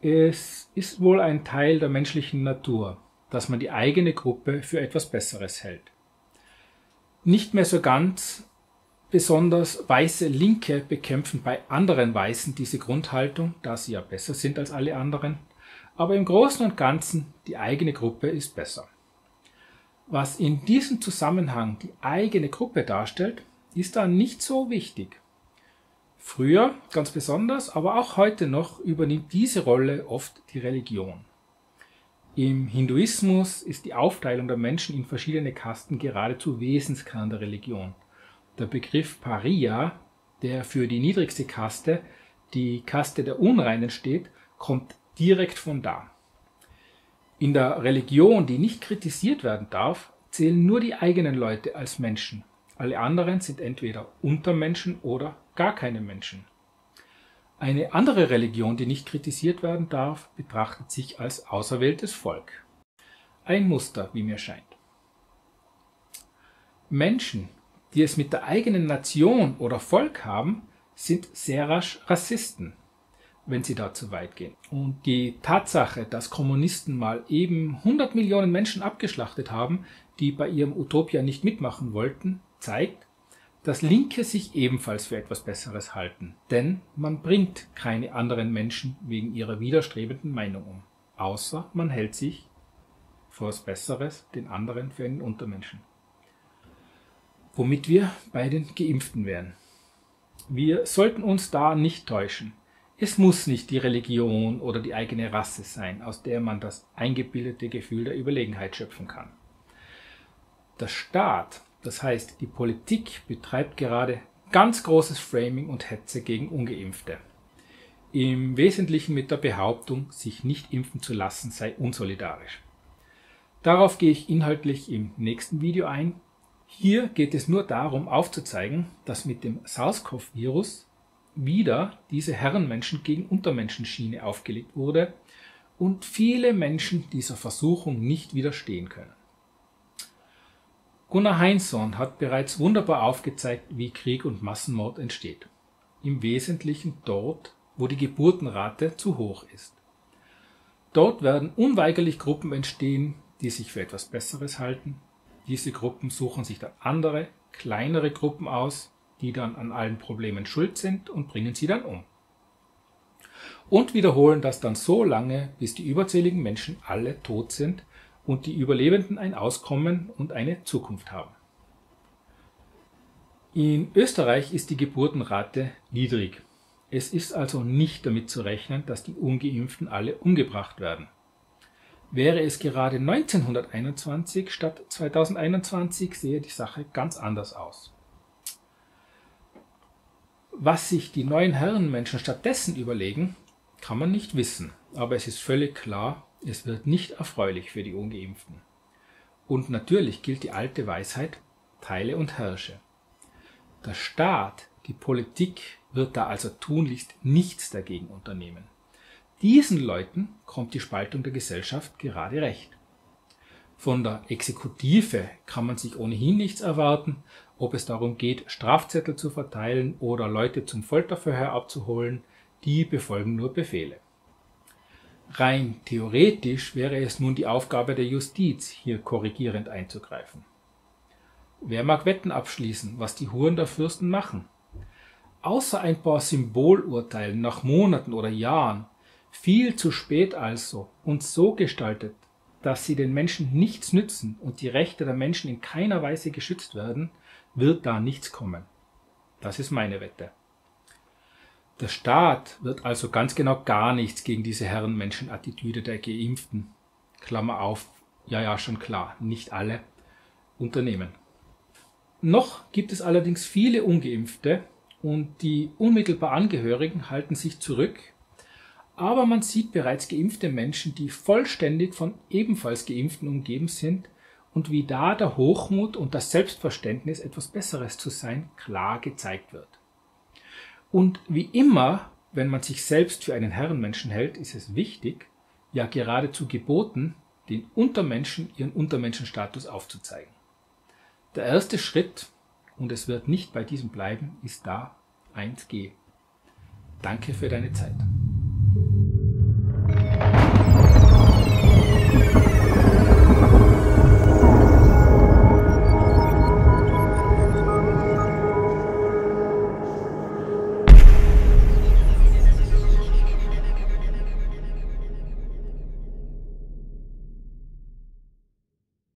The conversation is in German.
Es ist wohl ein Teil der menschlichen Natur, dass man die eigene Gruppe für etwas Besseres hält. Nicht mehr so ganz besonders weiße Linke bekämpfen bei anderen Weißen diese Grundhaltung, da sie ja besser sind als alle anderen, aber im Großen und Ganzen die eigene Gruppe ist besser. Was in diesem Zusammenhang die eigene Gruppe darstellt, ist da nicht so wichtig. Früher ganz besonders, aber auch heute noch übernimmt diese Rolle oft die Religion. Im Hinduismus ist die Aufteilung der Menschen in verschiedene Kasten geradezu Wesenskern der Religion. Der Begriff Pariya, der für die niedrigste Kaste, die Kaste der Unreinen steht, kommt direkt von da. In der Religion, die nicht kritisiert werden darf, zählen nur die eigenen Leute als Menschen. Alle anderen sind entweder Untermenschen oder gar keine Menschen. Eine andere Religion, die nicht kritisiert werden darf, betrachtet sich als auserwähltes Volk. Ein Muster, wie mir scheint. Menschen, die es mit der eigenen Nation oder Volk haben, sind sehr rasch Rassisten, wenn sie da zu weit gehen. Und die Tatsache, dass Kommunisten mal eben 100 Millionen Menschen abgeschlachtet haben, die bei ihrem Utopia nicht mitmachen wollten, zeigt, dass Linke sich ebenfalls für etwas Besseres halten, denn man bringt keine anderen Menschen wegen ihrer widerstrebenden Meinung um, außer man hält sich vor was Besseres, den anderen für einen Untermenschen. Womit wir bei den Geimpften wären. Wir sollten uns da nicht täuschen. Es muss nicht die Religion oder die eigene Rasse sein, aus der man das eingebildete Gefühl der Überlegenheit schöpfen kann. Der Staat das heißt, die Politik betreibt gerade ganz großes Framing und Hetze gegen ungeimpfte. Im Wesentlichen mit der Behauptung, sich nicht impfen zu lassen sei unsolidarisch. Darauf gehe ich inhaltlich im nächsten Video ein. Hier geht es nur darum aufzuzeigen, dass mit dem SARS-CoV-Virus wieder diese Herrenmenschen gegen Untermenschenschiene aufgelegt wurde und viele Menschen dieser Versuchung nicht widerstehen können. Gunnar Heinsohn hat bereits wunderbar aufgezeigt, wie Krieg und Massenmord entsteht. Im Wesentlichen dort, wo die Geburtenrate zu hoch ist. Dort werden unweigerlich Gruppen entstehen, die sich für etwas Besseres halten. Diese Gruppen suchen sich dann andere, kleinere Gruppen aus, die dann an allen Problemen schuld sind und bringen sie dann um. Und wiederholen das dann so lange, bis die überzähligen Menschen alle tot sind und die Überlebenden ein Auskommen und eine Zukunft haben. In Österreich ist die Geburtenrate niedrig. Es ist also nicht damit zu rechnen, dass die ungeimpften alle umgebracht werden. Wäre es gerade 1921 statt 2021, sehe die Sache ganz anders aus. Was sich die neuen Herrenmenschen stattdessen überlegen, kann man nicht wissen, aber es ist völlig klar, es wird nicht erfreulich für die ungeimpften. Und natürlich gilt die alte Weisheit, teile und herrsche. Der Staat, die Politik wird da also tunlichst nichts dagegen unternehmen. Diesen Leuten kommt die Spaltung der Gesellschaft gerade recht. Von der Exekutive kann man sich ohnehin nichts erwarten, ob es darum geht, Strafzettel zu verteilen oder Leute zum Folterverhör abzuholen, die befolgen nur Befehle. Rein theoretisch wäre es nun die Aufgabe der Justiz, hier korrigierend einzugreifen. Wer mag Wetten abschließen, was die Huren der Fürsten machen? Außer ein paar Symbolurteilen nach Monaten oder Jahren, viel zu spät also und so gestaltet, dass sie den Menschen nichts nützen und die Rechte der Menschen in keiner Weise geschützt werden, wird da nichts kommen. Das ist meine Wette. Der Staat wird also ganz genau gar nichts gegen diese Herrenmenschenattitüde der Geimpften, Klammer auf, ja, ja, schon klar, nicht alle, unternehmen. Noch gibt es allerdings viele Ungeimpfte und die unmittelbar Angehörigen halten sich zurück, aber man sieht bereits geimpfte Menschen, die vollständig von ebenfalls Geimpften umgeben sind und wie da der Hochmut und das Selbstverständnis, etwas Besseres zu sein, klar gezeigt wird. Und wie immer, wenn man sich selbst für einen Herrenmenschen hält, ist es wichtig, ja geradezu geboten, den Untermenschen ihren Untermenschenstatus aufzuzeigen. Der erste Schritt, und es wird nicht bei diesem bleiben, ist da 1G. Danke für deine Zeit.